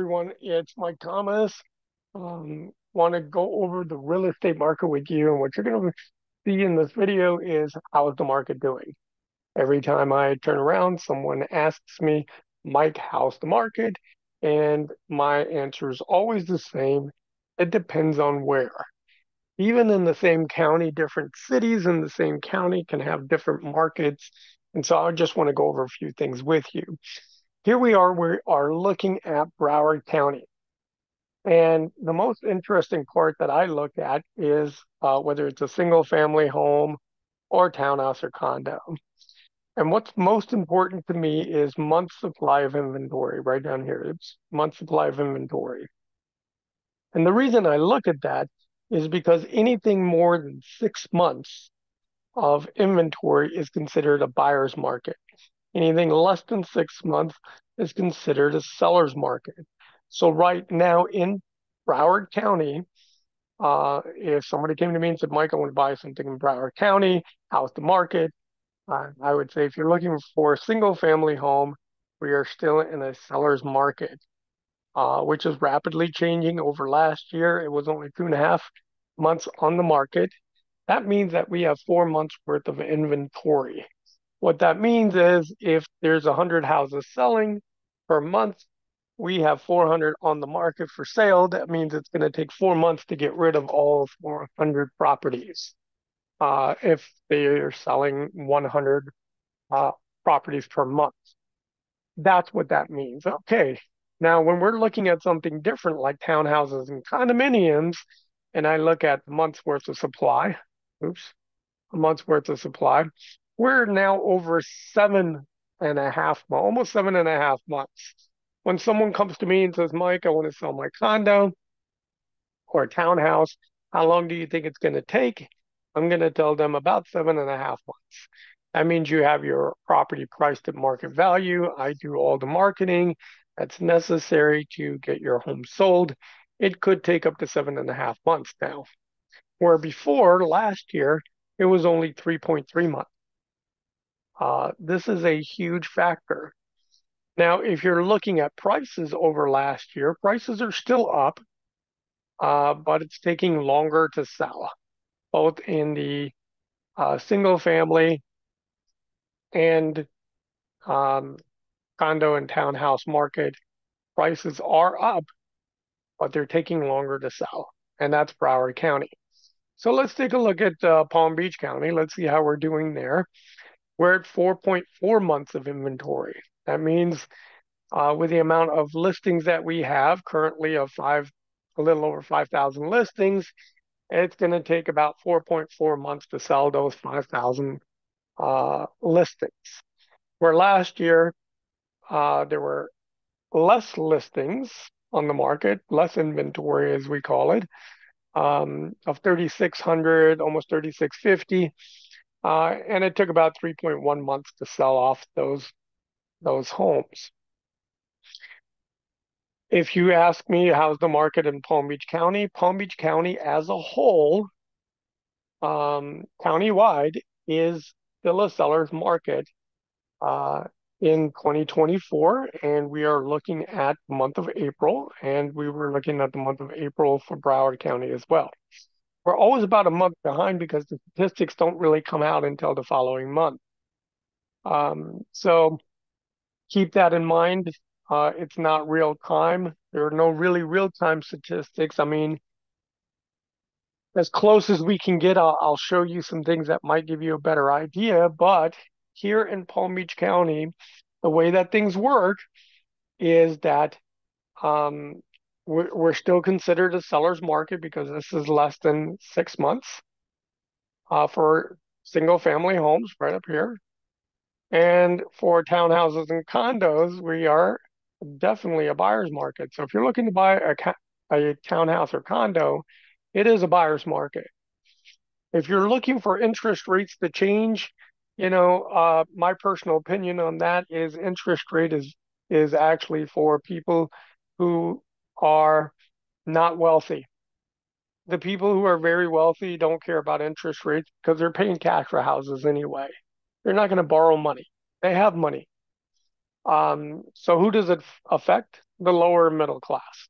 Everyone. It's Mike Thomas. Um, want to go over the real estate market with you. And what you're going to see in this video is how's the market doing? Every time I turn around, someone asks me, Mike, how's the market? And my answer is always the same. It depends on where. Even in the same county, different cities in the same county can have different markets. And so I just want to go over a few things with you. Here we are, we are looking at Broward County. And the most interesting part that I look at is uh, whether it's a single family home or townhouse or condo. And what's most important to me is month supply of inventory right down here. It's month supply of inventory. And the reason I look at that is because anything more than six months of inventory is considered a buyer's market. Anything less than six months is considered a seller's market. So right now in Broward County, uh, if somebody came to me and said, Mike, I want to buy something in Broward County, how's the market? Uh, I would say if you're looking for a single family home, we are still in a seller's market, uh, which is rapidly changing over last year. It was only two and a half months on the market. That means that we have four months worth of inventory. What that means is if there's 100 houses selling per month, we have 400 on the market for sale. That means it's going to take four months to get rid of all 400 properties. Uh, if they are selling 100 uh, properties per month, that's what that means. Okay. Now, when we're looking at something different like townhouses and condominiums, and I look at month's worth of supply, oops, a month's worth of supply, we're now over seven and a half, almost seven and a half months. When someone comes to me and says, Mike, I want to sell my condo or townhouse, how long do you think it's going to take? I'm going to tell them about seven and a half months. That means you have your property priced at market value. I do all the marketing that's necessary to get your home sold. It could take up to seven and a half months now. Where before, last year, it was only 3.3 months. Uh, this is a huge factor. Now, if you're looking at prices over last year, prices are still up, uh, but it's taking longer to sell, both in the uh, single family and um, condo and townhouse market. Prices are up, but they're taking longer to sell, and that's Broward County. So let's take a look at uh, Palm Beach County. Let's see how we're doing there we're at 4.4 months of inventory. That means uh, with the amount of listings that we have currently of five, a little over 5,000 listings, it's going to take about 4.4 months to sell those 5,000 uh, listings. Where last year uh, there were less listings on the market, less inventory as we call it, um, of 3,600, almost 3,650. Uh, and it took about 3.1 months to sell off those those homes. If you ask me how's the market in Palm Beach County, Palm Beach County as a whole, um, countywide, is still a seller's market uh, in 2024, and we are looking at the month of April, and we were looking at the month of April for Broward County as well we're always about a month behind because the statistics don't really come out until the following month. Um, so keep that in mind. Uh, it's not real time. There are no really real time statistics. I mean, as close as we can get, I'll, I'll show you some things that might give you a better idea. But here in Palm Beach County, the way that things work is that um, we're, we're still considered a seller's market because this is less than six months uh, for single family homes right up here. And for townhouses and condos, we are definitely a buyer's market. So if you're looking to buy a, a townhouse or condo, it is a buyer's market. If you're looking for interest rates to change, you know, uh, my personal opinion on that is interest rate is is actually for people who are not wealthy. The people who are very wealthy don't care about interest rates because they're paying cash for houses anyway. They're not going to borrow money. They have money. Um, so who does it affect? The lower middle class,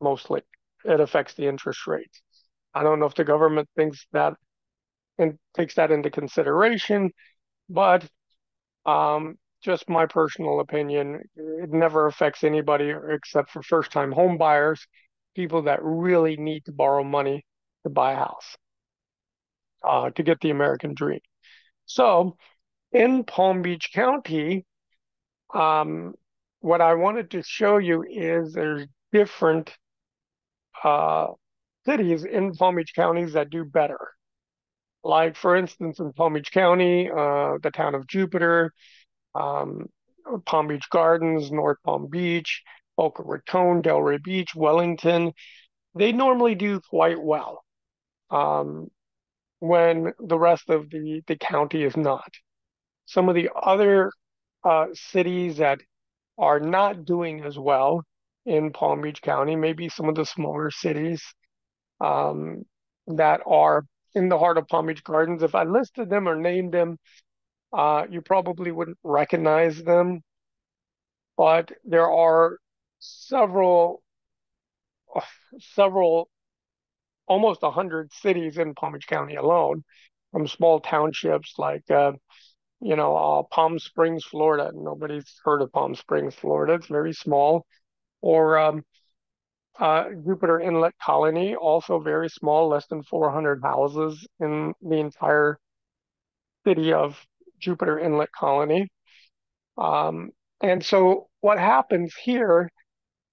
mostly. It affects the interest rates. I don't know if the government thinks that and takes that into consideration, but um, just my personal opinion, it never affects anybody except for first-time home buyers, people that really need to borrow money to buy a house, uh, to get the American dream. So in Palm Beach County, um, what I wanted to show you is there's different uh, cities in Palm Beach counties that do better. Like, for instance, in Palm Beach County, uh, the town of Jupiter, um, Palm Beach Gardens, North Palm Beach, Boca Raton, Delray Beach, Wellington, they normally do quite well um, when the rest of the, the county is not. Some of the other uh, cities that are not doing as well in Palm Beach County, maybe some of the smaller cities um, that are in the heart of Palm Beach Gardens. If I listed them or named them, uh, you probably wouldn't recognize them, but there are several, several, almost a hundred cities in Palm Beach County alone, from small townships like uh, you know, uh, Palm Springs, Florida. Nobody's heard of Palm Springs, Florida. It's very small. Or um, uh, Jupiter Inlet Colony, also very small, less than 400 houses in the entire city of Jupiter Inlet Colony. Um, and so what happens here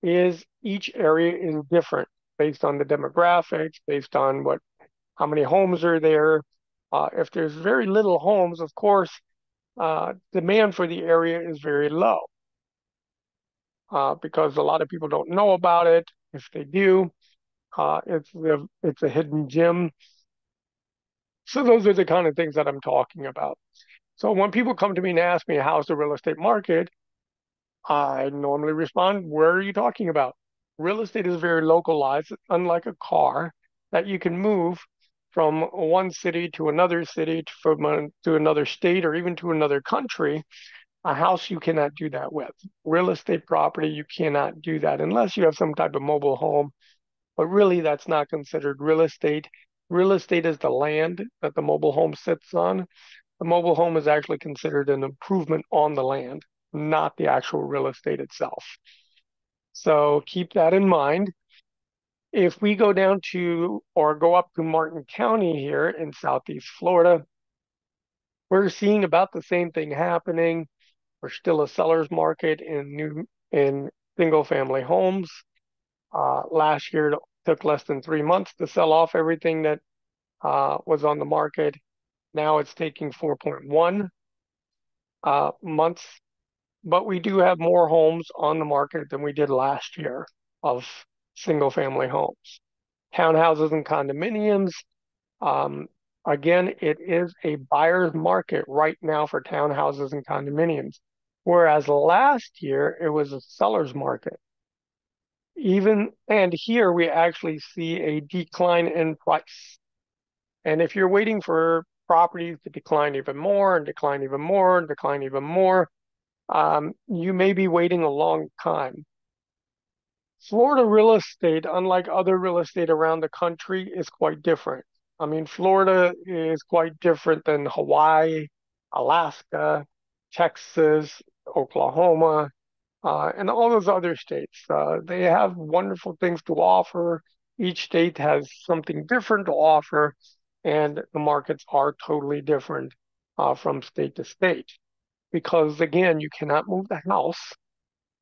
is each area is different based on the demographics, based on what how many homes are there. Uh, if there's very little homes, of course, uh, demand for the area is very low uh, because a lot of people don't know about it. If they do, uh, it's a, it's a hidden gem. So those are the kind of things that I'm talking about. So when people come to me and ask me how's the real estate market, I normally respond, "Where are you talking about?" Real estate is very localized, unlike a car that you can move from one city to another city, to, from a, to another state, or even to another country. A house you cannot do that with. Real estate property you cannot do that unless you have some type of mobile home. But really, that's not considered real estate. Real estate is the land that the mobile home sits on. The mobile home is actually considered an improvement on the land, not the actual real estate itself. So keep that in mind if we go down to or go up to Martin County here in Southeast Florida, we're seeing about the same thing happening. We're still a seller's market in new in single family homes. Uh, last year it took less than three months to sell off everything that uh, was on the market. Now it's taking 4.1 uh, months, but we do have more homes on the market than we did last year of single family homes. Townhouses and condominiums, um, again, it is a buyer's market right now for townhouses and condominiums, whereas last year it was a seller's market. Even and here we actually see a decline in price. And if you're waiting for properties to decline even more and decline even more and decline even more, um, you may be waiting a long time. Florida real estate, unlike other real estate around the country, is quite different. I mean, Florida is quite different than Hawaii, Alaska, Texas, Oklahoma, uh, and all those other states. Uh, they have wonderful things to offer. Each state has something different to offer, and the markets are totally different uh, from state to state. Because again, you cannot move the house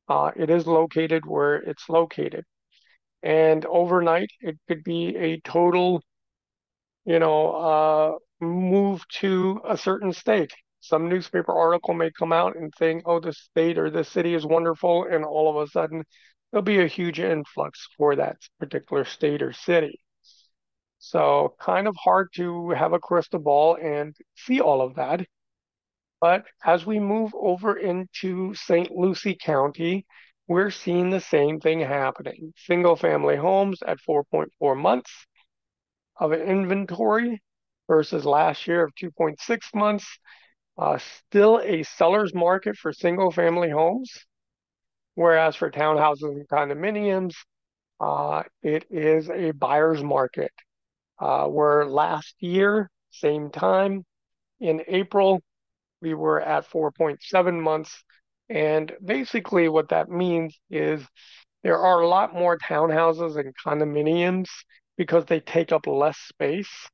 uh, it is located where it's located. And overnight, it could be a total, you know, uh, move to a certain state. Some newspaper article may come out and saying, oh, the state or the city is wonderful. And all of a sudden, there'll be a huge influx for that particular state or city. So, kind of hard to have a crystal ball and see all of that. But as we move over into St. Lucie County, we're seeing the same thing happening. Single family homes at 4.4 months of inventory versus last year of 2.6 months. Uh, still a seller's market for single family homes, whereas for townhouses and condominiums, uh, it is a buyer's market. Uh, where last year, same time in April, we were at 4.7 months. And basically, what that means is there are a lot more townhouses and condominiums because they take up less space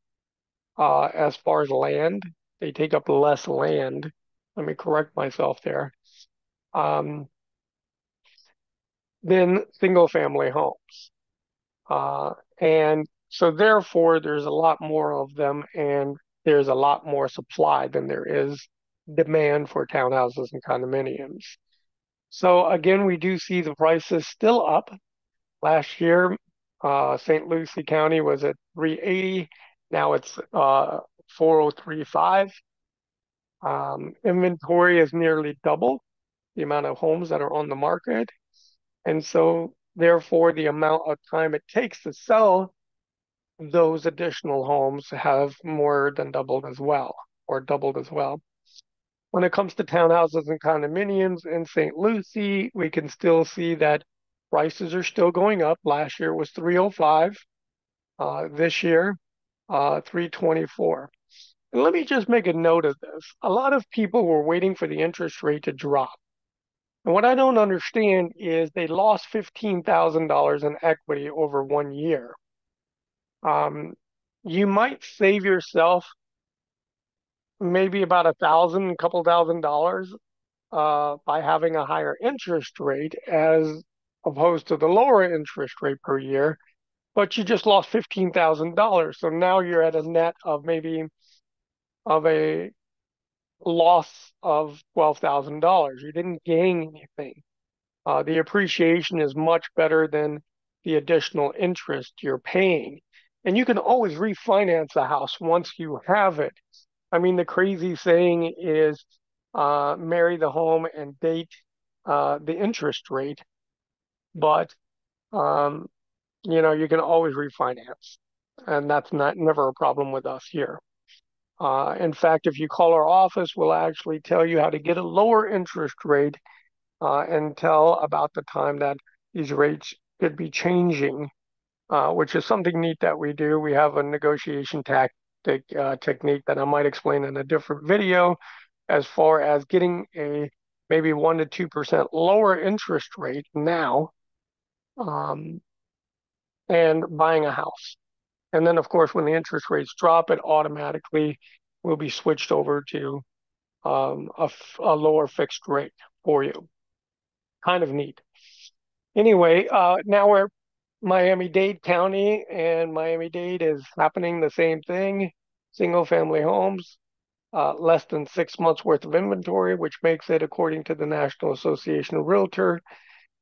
uh, as far as land. They take up less land. Let me correct myself there. Um, than single family homes. Uh, and so therefore there's a lot more of them and there's a lot more supply than there is demand for townhouses and condominiums. So again, we do see the prices still up. Last year, uh, St. Lucie County was at 380. Now it's uh, 4035. Um, inventory is nearly double the amount of homes that are on the market. And so therefore the amount of time it takes to sell those additional homes have more than doubled as well, or doubled as well. When it comes to townhouses and condominiums in St. Lucie, we can still see that prices are still going up. Last year was 305. Uh, this year, uh, 324. And let me just make a note of this. A lot of people were waiting for the interest rate to drop. And what I don't understand is they lost $15,000 in equity over one year. Um, you might save yourself maybe about a thousand, a couple thousand dollars uh, by having a higher interest rate as opposed to the lower interest rate per year, but you just lost fifteen thousand dollars. So now you're at a net of maybe of a loss of twelve thousand dollars. You didn't gain anything. Uh, the appreciation is much better than the additional interest you're paying. And you can always refinance a house once you have it. I mean, the crazy saying is uh, marry the home and date uh, the interest rate, but um, you know you can always refinance, and that's not never a problem with us here. Uh, in fact, if you call our office, we'll actually tell you how to get a lower interest rate uh, and tell about the time that these rates could be changing, uh, which is something neat that we do. We have a negotiation tactic uh, technique that I might explain in a different video as far as getting a maybe 1% to 2% lower interest rate now um, and buying a house. And then, of course, when the interest rates drop, it automatically will be switched over to um, a, a lower fixed rate for you. Kind of neat. Anyway, uh, now we're Miami Dade County, and Miami Dade is happening the same thing single family homes, uh, less than six months worth of inventory, which makes it, according to the National Association of Realtor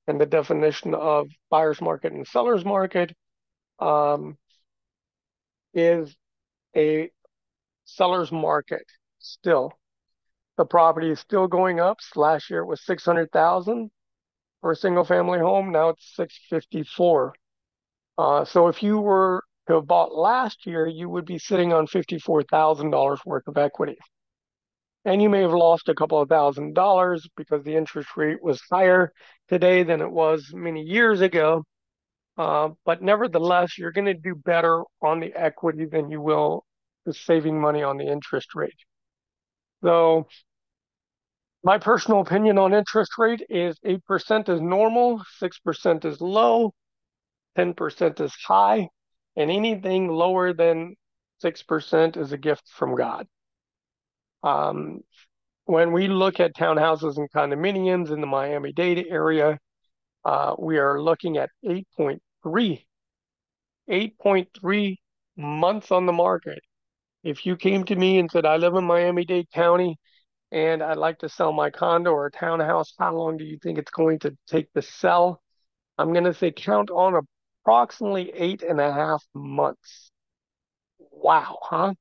and the definition of buyer's market and seller's market, um, is a seller's market still. The property is still going up. Last year it was 600,000 for a single family home. Now it's 654. Uh, so if you were to have bought last year, you would be sitting on $54,000 worth of equity. And you may have lost a couple of thousand dollars because the interest rate was higher today than it was many years ago. Uh, but nevertheless, you're going to do better on the equity than you will saving money on the interest rate. So, my personal opinion on interest rate is 8% is normal, 6% is low, 10% is high and anything lower than 6% is a gift from God. Um, when we look at townhouses and condominiums in the Miami Dade area, uh, we are looking at 8.3, 8.3 months on the market. If you came to me and said, I live in Miami Dade County and I'd like to sell my condo or townhouse, how long do you think it's going to take to sell? I'm going to say count on a approximately eight and a half months. Wow, huh?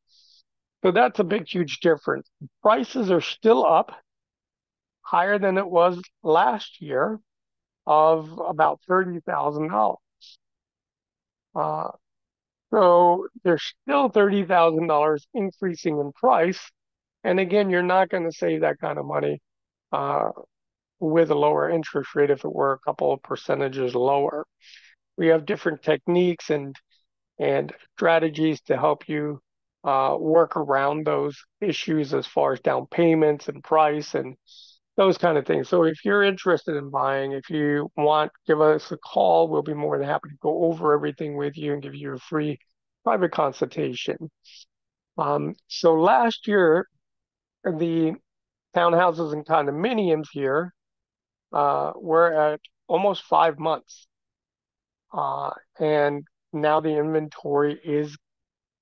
So that's a big, huge difference. Prices are still up, higher than it was last year, of about $30,000. Uh, so there's still $30,000 increasing in price. And again, you're not going to save that kind of money uh, with a lower interest rate if it were a couple of percentages lower. We have different techniques and and strategies to help you uh, work around those issues as far as down payments and price and those kind of things. So if you're interested in buying, if you want, give us a call. We'll be more than happy to go over everything with you and give you a free private consultation. Um, so last year, the townhouses and condominiums here uh, were at almost five months. Uh, and now the inventory is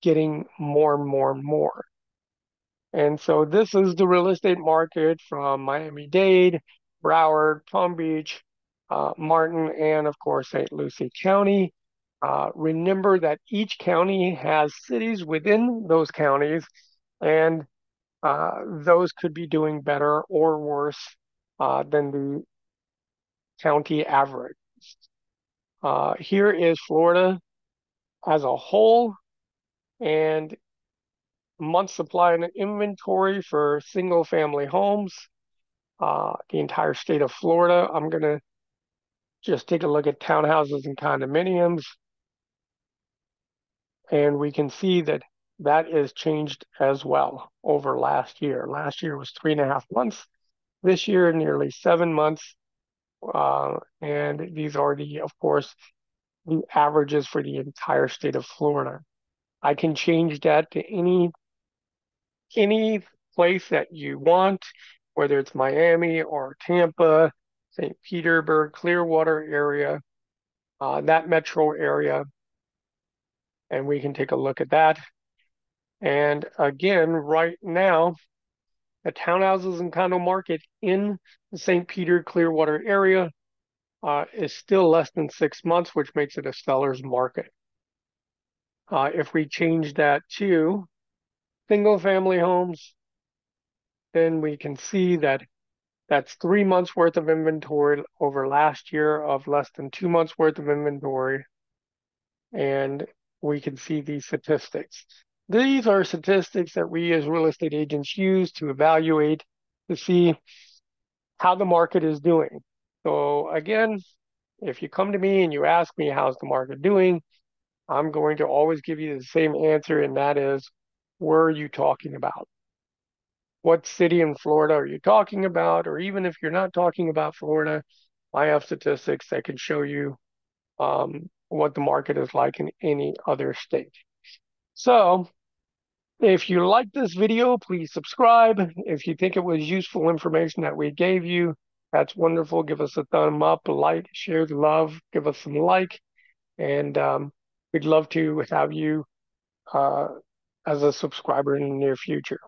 getting more and more and more. And so this is the real estate market from Miami-Dade, Broward, Palm Beach, uh, Martin, and of course, St. Lucie County. Uh, remember that each county has cities within those counties, and uh, those could be doing better or worse uh, than the county average. Uh, here is Florida as a whole, and month supply and inventory for single family homes, uh, the entire state of Florida. I'm going to just take a look at townhouses and condominiums. And we can see that that is changed as well over last year. Last year was three and a half months. This year, nearly seven months. Uh, and these are the, of course, the averages for the entire state of Florida. I can change that to any any place that you want, whether it's Miami or Tampa, St. Petersburg, Clearwater area, uh, that metro area. And we can take a look at that. And again, right now, the townhouses and condo market in the St. Peter Clearwater area uh, is still less than six months, which makes it a seller's market. Uh, if we change that to single family homes, then we can see that that's three months worth of inventory over last year of less than two months worth of inventory. And we can see these statistics. These are statistics that we as real estate agents use to evaluate to see how the market is doing. So again, if you come to me and you ask me how's the market doing, I'm going to always give you the same answer, and that is where are you talking about? What city in Florida are you talking about? Or even if you're not talking about Florida, I have statistics that can show you um, what the market is like in any other state. So if you like this video, please subscribe. If you think it was useful information that we gave you, that's wonderful. Give us a thumb up, like, share the love, give us some like. And um, we'd love to have you uh, as a subscriber in the near future.